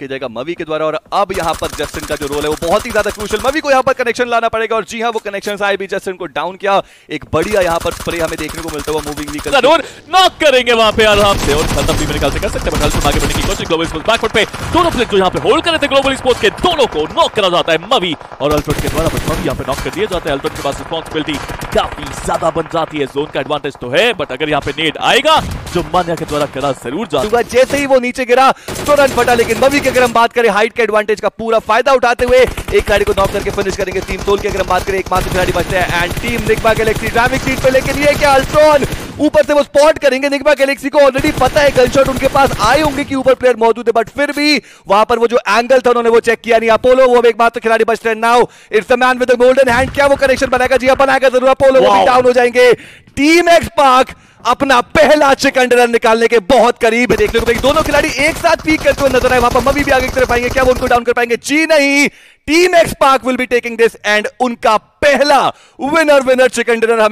किया जाएगा मवी के द्वारा, और अब यहाँ पर जस्टिन का जो रोल है वो बहुत ही ज़्यादा क्रूशल मवी को यहाँ पर कनेक्शन लाना पड़ेगा, और जी हाँ वो कनेक्शन आए भी, जस्टिन को डाउन किया। एक बढ़िया यहाँ पर स्प्रे हमें देखने को मिलता हुआ मूविंग ज़रूर नॉक करेंगे वहाँ पे आराम से, और खत्म भी मेरे ख्याल से कर सकते हैं आगे बढ़ने की कोशिश ग्लोबल बैकफुट पे। दोनों प्लेयर जो यहाँ पे होल्ड कर रहे थे ग्लोबल के, दोनों को नॉक करा जाता है मवी, और अल्ट्रोट के द्वारा मवी यहाँ पे नॉक कर दिए जाते हैं। अल्ट्रोट के पास रिस्पांसिबिलिटी काफ़ी ज़्यादा बन जाती है जोन का एडवांटेज तो है बट अगर यहाँ पे नेट आएगा जो मान्या के द्वारा करा ज़रूर जाता जैसे ही वो नीचे गिरा तुरंत फटा लेकिन मवी की अगर हम बात करें हाइट के एडवांटेज का पूरा फ़ायदा उठाते हुए एक खिलाड़ी को नॉक करके फिनिश करेंगे टीम तोल की अगर हम बात करें एकमात्र खिलाड़ी बचते हैं। And team Nigma Galaxy driving seat पे लेकिन ये क्या अल्ट्रॉन ऊपर से वो स्पॉट करेंगे निगमा गैलेक्सी को। ऑलरेडी पता है गनशॉट उनके पास आए होंगे कि ऊपर प्लेयर मौजूद है बट फिर भी वहाँ पर वो जो एंगल था उन्होंने वो चेक किया नहीं। अपोलो वो एक बात तो खिलाड़ी बचते हैं। Now it's the man with golden hand क्या वो कनेक्शन बनाएगा? जी बनाएगा ज़रूर। अपोलो वो भी डाउन हो जाएँगे। टीम एक्स पार्क अपना पहला चिकन डिनर निकालने के बहुत करीब देखने को दोनों खिलाड़ी एक साथ पीक करते हुए नज़र आए। वहाँ पर मम्मी भी आगे की तरफ़ आएँगे। क्या वो उनको डाउन कर पाएँगे? जी नहीं। Team X park will be taking this and उनका पहला विनर विनर चिकन डिनर हमें